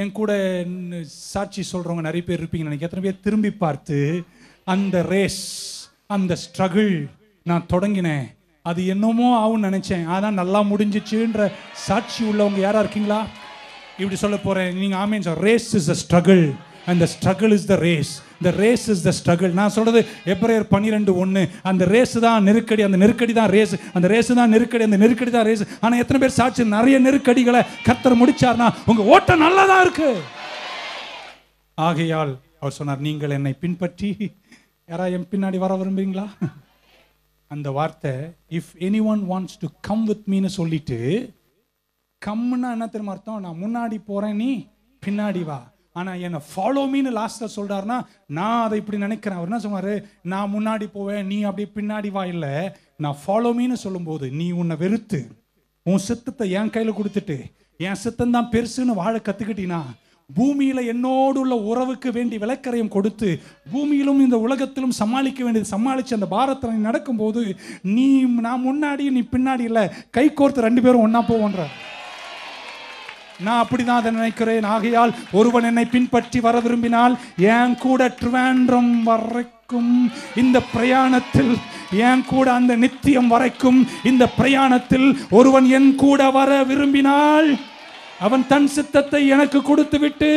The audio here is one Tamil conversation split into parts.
என் கூட சாட்சி சொல்கிறவங்க நிறைய பேர் இருப்பீங்க நினைக்கிறேன். எத்தனை பேர் திரும்பி பார்த்து அந்த ரேஸ் அந்த ஸ்ட்ரகிள் நான் தொடங்கினேன். அது என்னமோ ஆகும்னு நினச்சேன். அதான் நல்லா முடிஞ்சிச்சுன்ற சாட்சி உள்ளவங்க யாராக இருக்கீங்களா? இப்படி சொல்ல போகிறேன் நீங்கள் amen sir. Race is the struggle அந்த ஸ்ட்ரகிள் இஸ் த ரேஸ் இந்த ரேஸ் இஸ் த ஸ்ட்ரகிள் நான் சொல்கிறது எப்ரையர் பன்னிரெண்டு ஒன்று அந்த ரேஸ் தான் நெருக்கடி. அந்த நெருக்கடி தான் ரேஸ் அந்த ரேஸ் தான் நெருக்கடி. அந்த நெருக்கடி தான் ரேஸ் ஆனால் எத்தனை பேர் சாட்சி நிறைய நெருக்கடிகளை கத்தர் முடிச்சார்னா உங்கள் ஓட்டம் நல்லா தான் இருக்கு. ஆகையால் அவர் சொன்னார் நீங்கள் என்னை பின்பற்றி யாரா என் பின்னாடி வர விரும்புறீங்களா? அந்த வார்த்தை if any one wants to come with மீன்னு சொல்லிட்டு கம்முன்னா என்ன தெரியுமா அர்த்தம்? நான் முன்னாடி போகிறேன் நீ பின்னாடி வா. ஆனால் என்னை ஃபாலோ மீன்னு லாஸ்ட்டில் சொல்கிறாருன்னா நான் அதை இப்படி நினைக்கிறேன். அவர் என்ன சொன்னார் நான் முன்னாடி போவேன் நீ அப்படியே பின்னாடி வா இல்லை. நான் ஃபாலோ மீன்னு சொல்லும்போது நீ உன்னை வெறுத்து உன் சித்தத்தை என் கையில் கொடுத்துட்டு என் சித்தம் தான் பெருசுன்னு வாழ கற்றுக்கிட்டீங்கன்னா பூமியில் என்னோடு உள்ள உறவுக்கு வேண்டி விளக்கரையும் கொடுத்து பூமியிலும் இந்த உலகத்திலும் சமாளிக்க வேண்டியது சமாளித்து அந்த பாரத்தில் நீ நடக்கும்போது நீ நான் முன்னாடி நீ பின்னாடி இல்லை. கை கோர்த்து ரெண்டு பேரும் ஒன்றா போவோன்ற நான் அப்படிதான் அதை நினைக்கிறேன். ஆகையால் ஒருவன் என்னை பின்பற்றி வர விரும்பினால் என் கூட ட்ரிவாண்ட்ரம் வரைக்கும் இந்த பிரயாணத்தில் என் கூட அந்த நித்தியம் வரைக்கும் இந்த பிரயாணத்தில் ஒருவன் என் கூட வர விரும்பினால் அவன் தன் சித்தத்தை எனக்கு கொடுத்து விட்டு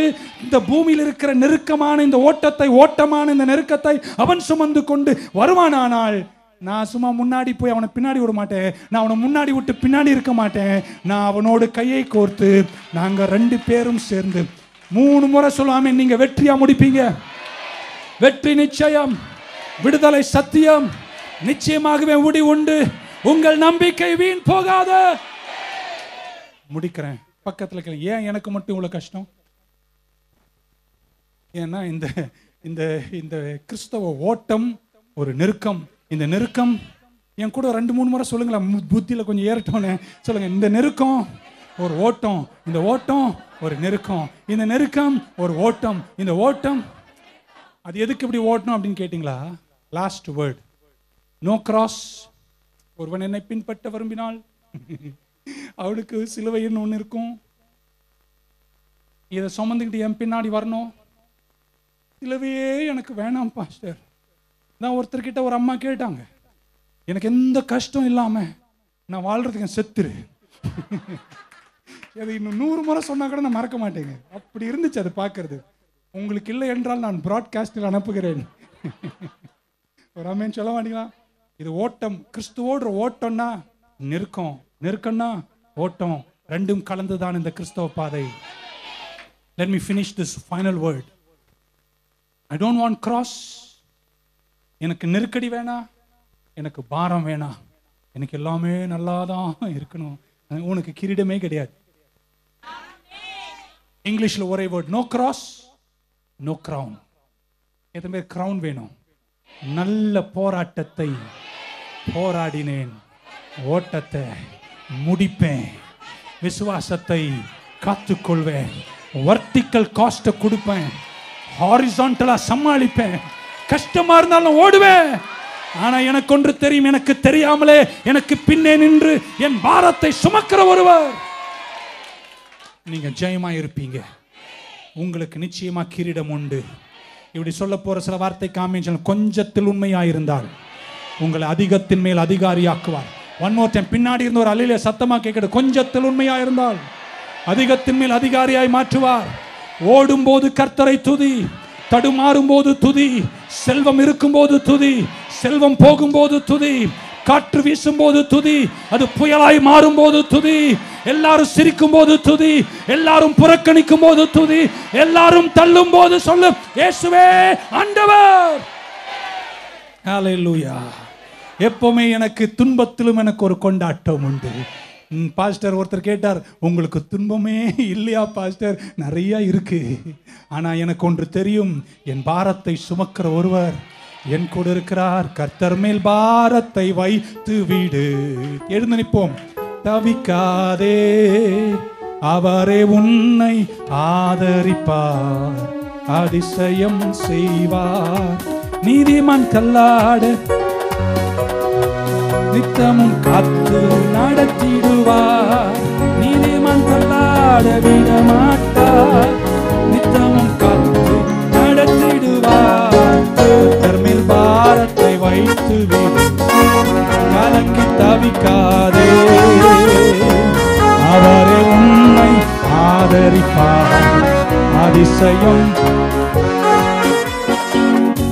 இந்த பூமியில் இருக்கிற நெருக்கமான இந்த ஓட்டத்தை ஓட்டமான இந்த நெருக்கத்தை அவன் சுமந்து கொண்டு வருவானானால் நான் சும்மா முன்னாடி போய் அவனை பின்னாடி விட மாட்டேன். நான் அவனை முன்னாடி விட்டு பின்னாடி இருக்க மாட்டேன். நான் அவனோடு கையை கோர்த்து நாங்கள் ரெண்டு பேரும் சேர்ந்து மூணு முறை சொல்லாமே நீங்கள் வெற்றியாக முடிப்பீங்க. வெற்றி நிச்சயம். விடுதலை சத்தியம். நிச்சயமாகவே உடி உண்டு. உங்கள் நம்பிக்கை வீண் போகாத. முடிக்கிறேன். பக்கத்தில் கேளு. ஏன் எனக்கு மட்டும் இவ்வளோ கஷ்டம்? ஏன்னா இந்த இந்த இந்த கிறிஸ்தவ ஓட்டம் ஒரு நெருக்கம். இந்த நெருக்கம் என் கூட ரெண்டு மூணு முறை சொல்லுங்களேன். புத்தியில் கொஞ்சம் ஏறட்டோன்னு சொல்லுங்க இந்த நெருக்கம் ஒரு ஓட்டம். இந்த ஓட்டம் ஒரு நெருக்கம். இந்த நெருக்கம் ஒரு ஓட்டம். இந்த ஓட்டம் அது எதுக்கு இப்படி ஓட்டணும் அப்படின்னு கேட்டிங்களா? லாஸ்ட் வேர்ட் நோ கிராஸ் ஒருவன் என்னை பின்பற்ற விரும்பினால் அவளுக்கு சிலுவைன்னு ஒன்று இருக்கும். இதை சுமந்துக்கிட்டு என் பின்னாடி வரணும். சிலுவையே எனக்கு வேணாம் பாஸ்டர். நான் ஒருத்தர்கிட்ட ஒரு அம்மா கேட்டாங்க எனக்கு எந்த கஷ்டம் இல்லாம நான் வாழ்றதுக்கு செத்துரு. அது இன்னும் நூறு முறை சொன்னா கூட நான் மறக்க மாட்டேங்க. அப்படி இருந்துச்சு அது பார்க்கறது உங்களுக்கு இல்லை என்றால் நான் ப்ராட்காஸ்டில் அனுப்புகிறேன். ஒரு அம்மையு சொல்ல மாட்டீங்களா? இது ஓட்டம். கிறிஸ்துவோடுற ஓட்டம்னா நெருக்கம் நெருக்கம்னா ஓட்டம். ரெண்டும் கலந்து தான் இந்த கிறிஸ்தவ பாதை. Let me finish this final word I don't want cross எனக்கு நெருக்கடி வேணாம் எனக்கு பாரம் வேணாம் எனக்கு எல்லாமே நல்லா தான் இருக்கணும். உனக்கு கிரீடமே கிடையாது. இங்கிலீஷ்ல ஒரே word no cross no crown எத்தனை பேர் கிரவுன் வேணும்? நல்ல போராட்டத்தை போராடினேன். ஓட்டத்தை முடிப்பேன். விசுவாசத்தை காத்துக்கொள்வேன். வர்டிக்கல் காஸ்ட்டை கொடுப்பேன். ஹாரிசான்டலாக சமாளிப்பேன். கஷ்டமா இருந்தாலும் ஓடுவேன். ஆனா எனக்கு ஒன்று தெரியும் எனக்கு தெரியாமலே எனக்கு பின்னே நின்று என் பாரத்தை சுமக்கிற ஒருவர். நீங்க ஜெயமா இருப்பீங்க. உங்களுக்கு நிச்சயமா கிரீடம் உண்டு. இப்படி சொல்ல போற சில வார்த்தை காமிச்சல் கொஞ்சத்தில் உண்மையாயிருந்தால் உங்களை அதிகத்தின் மேல் அதிகாரியாக்குவார். ஒன் மோர் டைம் பின்னாடி இருந்த ஒரு அலையில சத்தமா கேட்கிறது கொஞ்சத்தில் உண்மையாயிருந்தால் அதிகத்தின் மேல் அதிகாரியாய் மாற்றுவார். ஓடும்போது கர்த்தரை துதி. தடுமாறும் போது துதி செல்வம் இருக்கும்போது துதி செல்வம் போகும்போது துதி காற்று வீசும் போது துதி அது புயலாய் மாறும் போது துதி எல்லாரும் சிரிக்கும் போது துதி எல்லாரும் புறக்கணிக்கும் போது துதி எல்லாரும் தள்ளும் போது சொல்லு இயேசுவே ஆண்டவர்! எப்பவுமே எனக்கு துன்பத்திலும் எனக்கு ஒரு கொண்டாட்டம் உண்டு பாஸ்டர் ஒருத்தர் கேட்டார் உங்களுக்கு துன்பமே இல்லையா பாஸ்டர்? நிறைய இருக்கு. ஆனா எனக்கு ஒன்று தெரியும் என் பாரத்தை சுமக்கிற ஒருவர் என் கூட இருக்கிறார். கர்த்தர் மேல் பாரத்தை வைத்து வீடு. எழுந்து நிற்போம். தவிக்காதே அவரே உன்னை ஆதரிப்பார். அதிசயம் செய்வார். நீதிமான் கல்லாட நித்தமும் காத்து நடத்திடுவார். நீதிமான் தள்ளாட விட மாட்டார் நித்தமும் காத்து நடத்திடுவார். கர்மில் பாரத்தை வைத்து கலங்கி தவிக்காதே. அவரே உன்னை ஆதரிப்பார். அதிசயம்